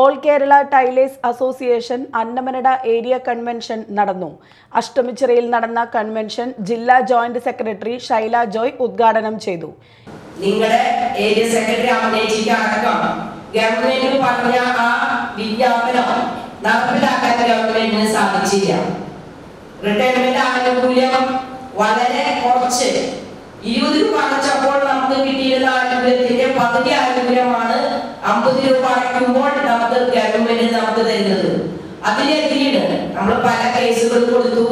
All Kerala tailors association Annamanada area convention നടന്നു. അഷ്ടമിച്ചിറയിൽ നടന്ന കൺവെൻഷൻ ജില്ലാ ജോയിന്റ് സെക്രട്ടറി ശൈല ജോയ് ഉദ്ഘാടനം ചെയ്തു. ആ റിട്ടയർമെന്റ് ആനുകൂല്യം വളരെ കുറച്ച്. ഇരുപത് രൂപ അടച്ചപ്പോൾ നമുക്ക് കിട്ടിയിരുന്ന ആനുകൂല്യത്തിന്റെ പകുതി ആനുകൂല്യമാണ് അമ്പത് രൂപ അടയ്ക്കുമ്പോൾ ഗവൺമെന്റ് നമുക്ക് തരുന്നത്. അതിനെതിരെയാണ് നമ്മൾ പല കേസുകളും കൊടുത്തു.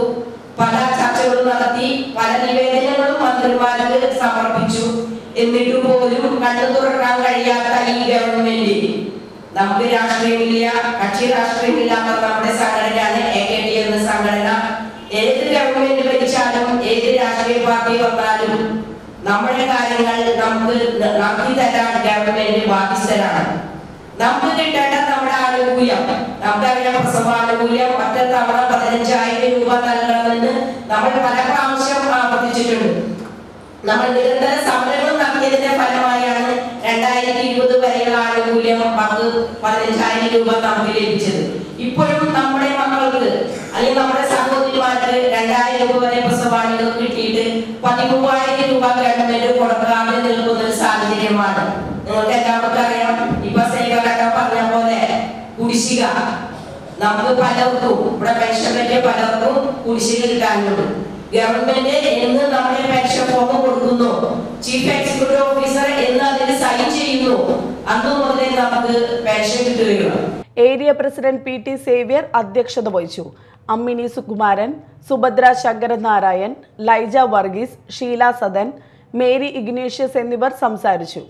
പല ചർച്ചകളും നടത്തി. പല നിവേദനങ്ങളും മന്ത്രിമാർക്ക് സമർപ്പിച്ചു. എന്നിട്ട് പോലും കണ്ണു തുറക്കാൻ കഴിയാത്ത ഈ ഗവൺമെന്റ്. നമുക്ക് രാഷ്ട്രീയമില്ല. കക്ഷി രാഷ്ട്രീയമില്ലാത്ത നമ്മുടെ സംഘടനയാണ്. എ കെ ടി എന്ന സംഘടന. ഏത് ഗവൺമെന്റ് ഭരിച്ചാലും ഏത് രാഷ്ട്രീയ പാർട്ടി വന്നാലും നമ്മുടെ കാര്യങ്ങൾ നമുക്ക് നടത്തി തരാൻ ഗവൺമെന്റ് ബാധ്യസ്ഥരാണ്. നമുക്ക് കിട്ടേണ്ട ആനുകൂല്യം. നമുക്കറിയാം പ്രസവാനുകൂല്യം ഒറ്റ തവണ പതിനഞ്ചായിരം രൂപ നൽകണമെന്ന് നമ്മൾ പല പ്രാവശ്യം ആവർത്തിച്ചിട്ടുണ്ട്. നമ്മൾ നിരന്തര സമരങ്ങൾ നടത്തിയതിന്റെ ഫലമായാണ് രണ്ടായിരത്തി ഇരുപത് വരെയുള്ള ആനുകൂല്യം പത്ത് പതിനഞ്ചായിരം രൂപ നമുക്ക് ലഭിച്ചത്. ഇപ്പോഴും നമ്മുടെ മക്കൾക്ക് അല്ലെങ്കിൽ നമ്മുടെ സഹോദരിമാർക്ക് രണ്ടായിരം രൂപ വരെ പ്രസവാണികൾ കിട്ടിയിട്ട് പതിമൂവായിരം രൂപ ഗവൺമെന്റ് കൊടുക്കാതെ നിൽക്കുന്ന ഒരു സാഹചര്യമാണ്. നിങ്ങൾക്ക് എല്ലാവർക്കും അറിയാം. ഇപ്പൊ കുടിശ്ശിക. നമുക്ക് പലർക്കും ഇവിടെ പെൻഷൻ പറ്റിയ പലർക്കും കുടിശ്ശിക കിട്ടാനുണ്ട്. ഗവൺമെന്റ് എന്ന് നമ്മുടെ പെൻഷൻ ഫോം കൊടുക്കുന്നു. ചീഫ് എക്സിക്യൂട്ടീവ് ഓഫീസർ എന്ന് അതിന് സൈൻ ചെയ്യുന്നു. അന്ന് മുതലേ നമുക്ക് പെൻഷൻ കിട്ടുകയുള്ളൂ. Area president P T Xavier അധ്യക്ഷത വഹിച്ചു. അമ്മിനി സുകുമാരൻ സുഭദ്ര ശങ്കരനാരായൺ ലൈജ വർഗീസ് ഷീല സദൻ മേരി ഇഗ്നേഷ്യസ് എന്നിവർ സംസാരിച്ചു.